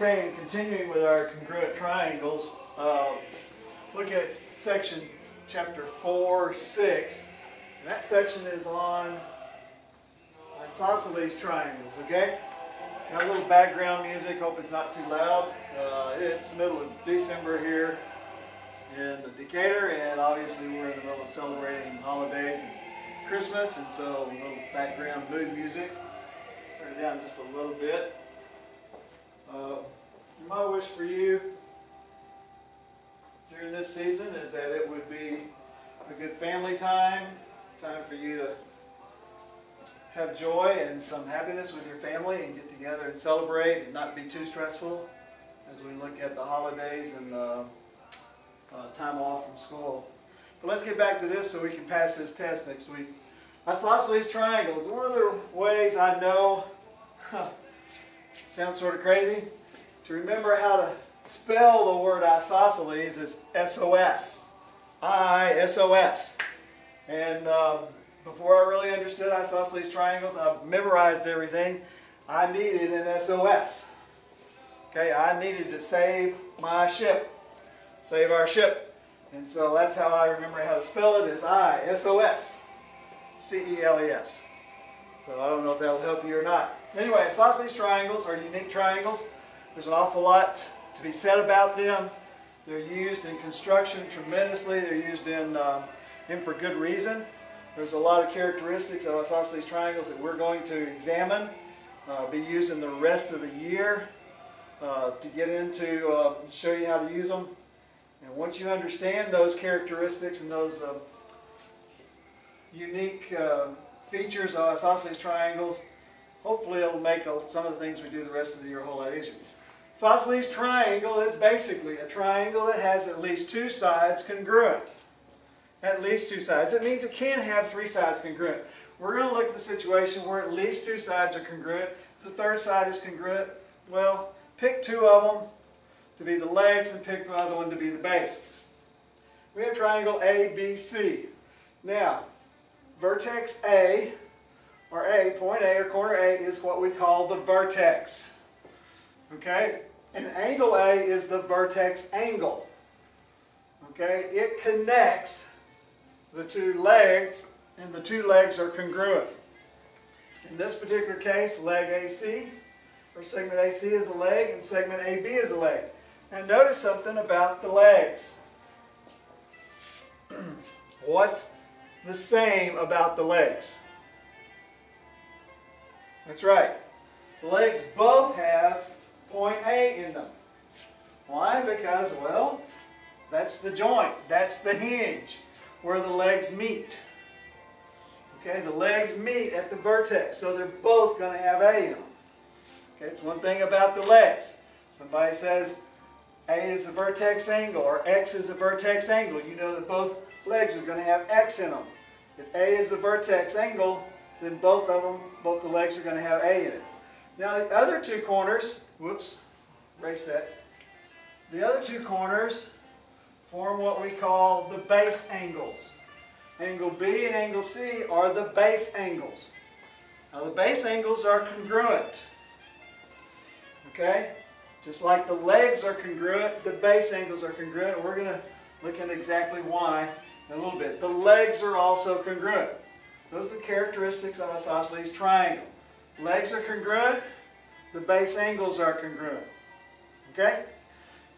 Okay, and continuing with our congruent triangles, uh, look at section chapter 4, 6. And that section is on isosceles triangles, okay? Got a little background music, hope it's not too loud. Uh, it's the middle of December here in the Decatur, and obviously we're in the middle of celebrating holidays and Christmas, and so a little background mood music. Turn it down just a little bit. Uh, my wish for you during this season is that it would be a good family time, time for you to have joy and some happiness with your family and get together and celebrate and not be too stressful as we look at the holidays and the uh, time off from school. But let's get back to this so we can pass this test next week. Isosceles triangles. One of the ways I know, sounds sort of crazy, to remember how to spell the word isosceles is S-O-S. I-S-O-S. And um, before I really understood isosceles triangles, I memorized everything. I needed an SOS. Okay, I needed to save my ship. Save our ship. And so that's how I remember how to spell it is I-S-O-S. C-E-L-E-S. So I don't know if that'll help you or not. Anyway, isosceles triangles are unique triangles. There's an awful lot to be said about them. They're used in construction tremendously. They're used in, um, in for good reason. There's a lot of characteristics of isosceles triangles that we're going to examine, uh, be using the rest of the year uh, to get into, uh, show you how to use them. And once you understand those characteristics and those uh, unique uh, features of isosceles triangles, hopefully it'll make some of the things we do the rest of the year a whole lot easier. Isosceles triangle is basically a triangle that has at least two sides congruent. At least two sides. It means it can have three sides congruent. We're going to look at the situation where at least two sides are congruent. If the third side is congruent, well, pick two of them to be the legs and pick the other one to be the base. We have triangle ABC. Now, vertex A, or A, point A, or corner A, is what we call the vertex. Okay? And angle A is the vertex angle. Okay? It connects the two legs, and the two legs are congruent. In this particular case, leg AC, or segment AC is a leg, and segment AB is a leg. Now notice something about the legs. What's the same about the legs? That's right. The legs both have point A in them. Why? Because, well, that's the joint. That's the hinge where the legs meet. Okay, the legs meet at the vertex, so they're both going to have A in them. Okay, it's one thing about the legs. Somebody says A is a vertex angle or X is a vertex angle. You know that both legs are going to have X in them. If A is a vertex angle, then both of them, both the legs are going to have A in it. Now the other two corners, whoops, erase that. The other two corners form what we call the base angles. Angle B and angle C are the base angles. Now the base angles are congruent. Okay? Just like the legs are congruent, the base angles are congruent. We're going to look at exactly why in a little bit. The legs are also congruent. Those are the characteristics of a isosceles triangle. Legs are congruent, the base angles are congruent. Okay?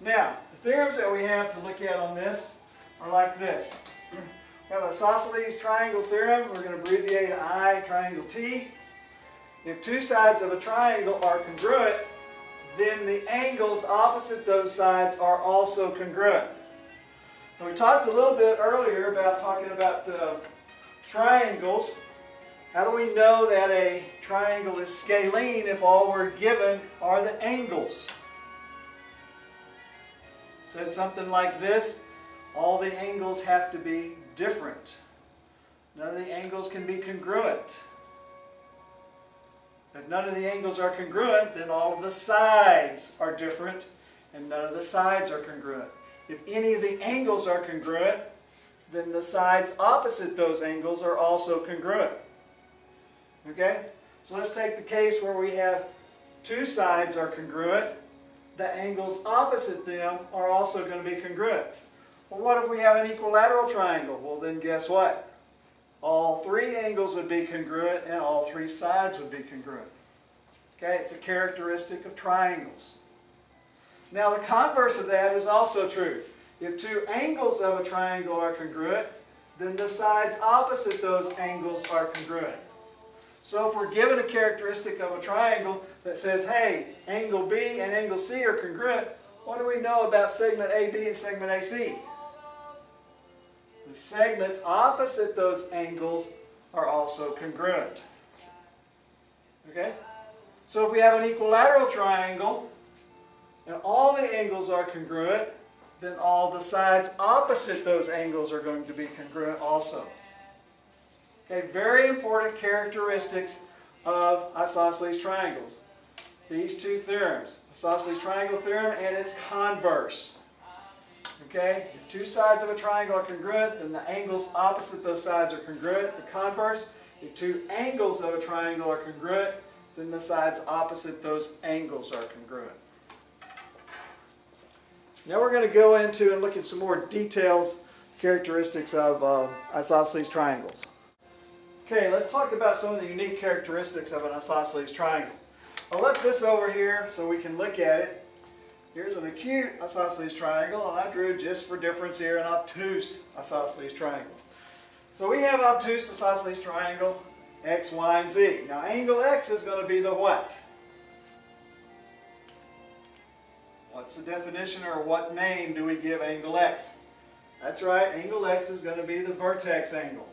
Now, the theorems that we have to look at on this are like this. We have a isosceles triangle theorem. We're going to abbreviate I triangle T. If two sides of a triangle are congruent, then the angles opposite those sides are also congruent. And we talked a little bit earlier about talking about uh, triangles. How do we know that a triangle is scalene if all we're given are the angles? said something like this, all the angles have to be different. None of the angles can be congruent. If none of the angles are congruent, then all of the sides are different, and none of the sides are congruent. If any of the angles are congruent, then the sides opposite those angles are also congruent. Okay? So let's take the case where we have two sides are congruent, the angles opposite them are also going to be congruent. Well, what if we have an equilateral triangle? Well, then guess what? All three angles would be congruent and all three sides would be congruent. Okay, it's a characteristic of triangles. Now the converse of that is also true. If two angles of a triangle are congruent, then the sides opposite those angles are congruent. So if we're given a characteristic of a triangle that says, hey, angle B and angle C are congruent, what do we know about segment AB and segment AC? The segments opposite those angles are also congruent. Okay? So if we have an equilateral triangle and all the angles are congruent, then all the sides opposite those angles are going to be congruent also. Okay, very important characteristics of isosceles triangles. These two theorems, isosceles triangle theorem and its converse. Okay, if two sides of a triangle are congruent, then the angles opposite those sides are congruent. The converse, if two angles of a triangle are congruent, then the sides opposite those angles are congruent. Now we're going to go into and look at some more details, characteristics of uh, isosceles triangles. Okay, let's talk about some of the unique characteristics of an isosceles triangle. I'll left this over here so we can look at it. Here's an acute isosceles triangle, and I drew just for difference here an obtuse isosceles triangle. So we have obtuse isosceles triangle, x, y, and z. Now angle x is going to be the what? What's the definition or what name do we give angle x? That's right, angle x is going to be the vertex angle.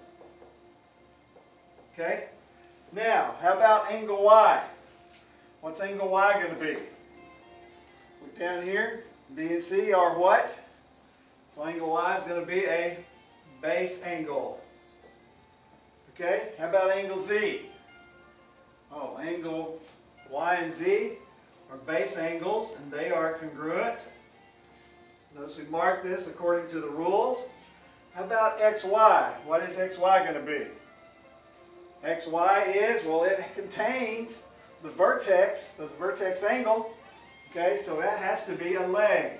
Okay? Now, how about angle y? What's angle y going to be? Look down here, B and C are what? So angle y is going to be a base angle. Okay, how about angle z? Oh, angle y and z are base angles and they are congruent. Notice we mark this according to the rules. How about xy? What is xy going to be? xy is, well, it contains the vertex, the vertex angle. Okay, so that has to be a leg.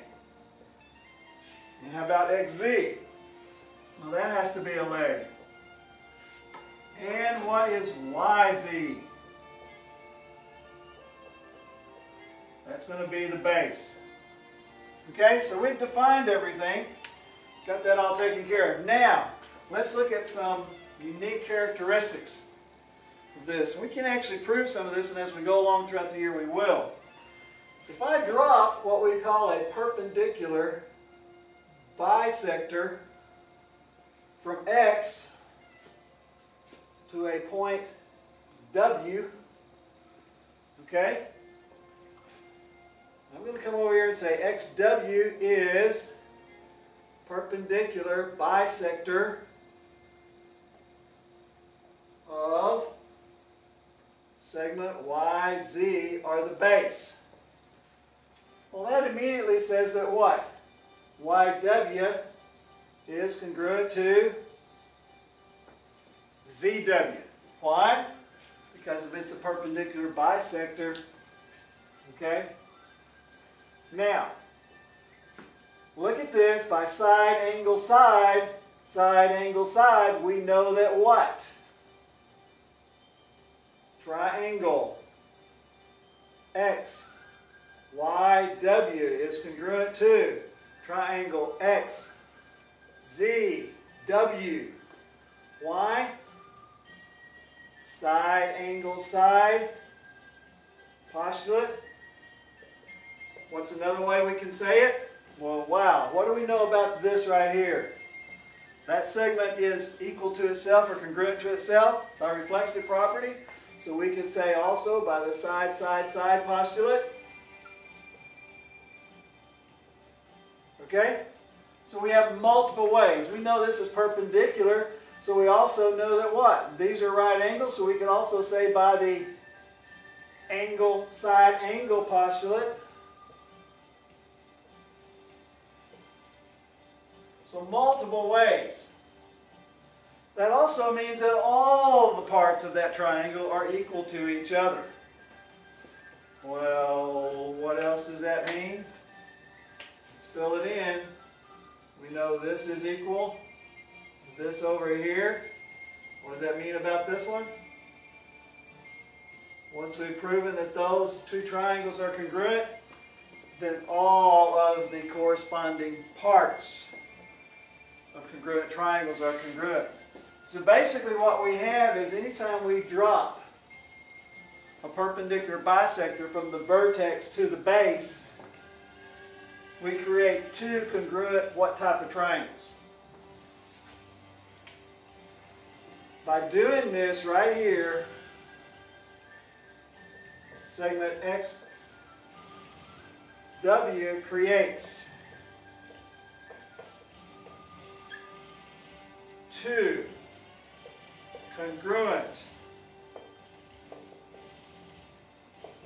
And how about xz? Well, that has to be a leg. And what is yz? That's going to be the base. Okay, so we've defined everything. Got that all taken care of. Now, let's look at some unique characteristics of this. We can actually prove some of this, and as we go along throughout the year, we will. If I drop what we call a perpendicular bisector from X to a point W, okay? I'm going to come over here and say XW is perpendicular bisector of segment YZ are the base. Well, that immediately says that what? YW is congruent to ZW. Why? Because if it's a perpendicular bisector, okay? Now, look at this. By side, angle, side, side, angle, side, we know that what? Triangle X, Y, W is congruent to triangle X, Z, W. Why? Side, angle, side, postulate What's another way we can say it? Well, wow, what do we know about this right here? That segment is equal to itself or congruent to itself by reflexive property. So we can say also by the side, side, side postulate. Okay? So we have multiple ways. We know this is perpendicular, so we also know that what? These are right angles, so we can also say by the angle, side angle postulate So multiple ways. That also means that all the parts of that triangle are equal to each other. Well, what else does that mean? Let's fill it in. We know this is equal this over here. What does that mean about this one? Once we've proven that those two triangles are congruent, then all of the corresponding parts of congruent triangles are congruent. So basically what we have is anytime we drop a perpendicular bisector from the vertex to the base, we create two congruent what type of triangles? By doing this right here, segment XW creates two congruent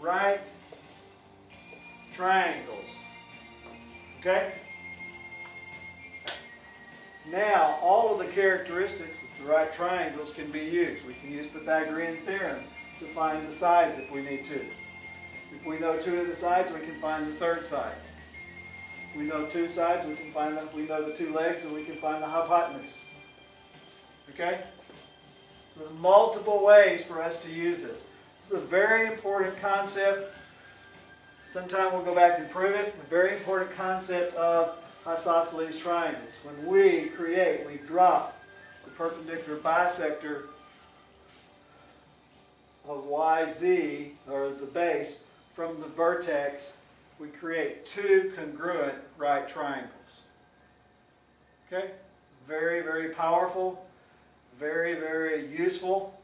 right triangles. Okay? Now, all of the characteristics of the right triangles can be used. We can use Pythagorean theorem to find the sides if we need to. If we know two of the sides, we can find the third side. If we know two sides, we can find the, we know the two legs, and we can find the hypotenuse. Okay? So there's multiple ways for us to use this. This is a very important concept. Sometime we'll go back and prove it. A very important concept of isosceles triangles. When we create, we drop the perpendicular bisector of YZ, or the base, from the vertex, we create two congruent right triangles. Okay? Very, very powerful. Very, very useful.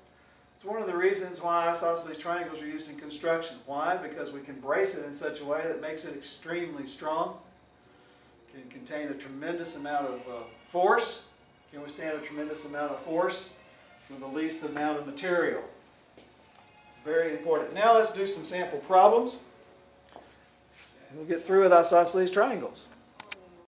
It's one of the reasons why isosceles triangles are used in construction. Why? Because we can brace it in such a way that makes it extremely strong. Can contain a tremendous amount of uh, force. Can withstand a tremendous amount of force with the least amount of material. Very important. Now let's do some sample problems. We'll get through with isosceles triangles.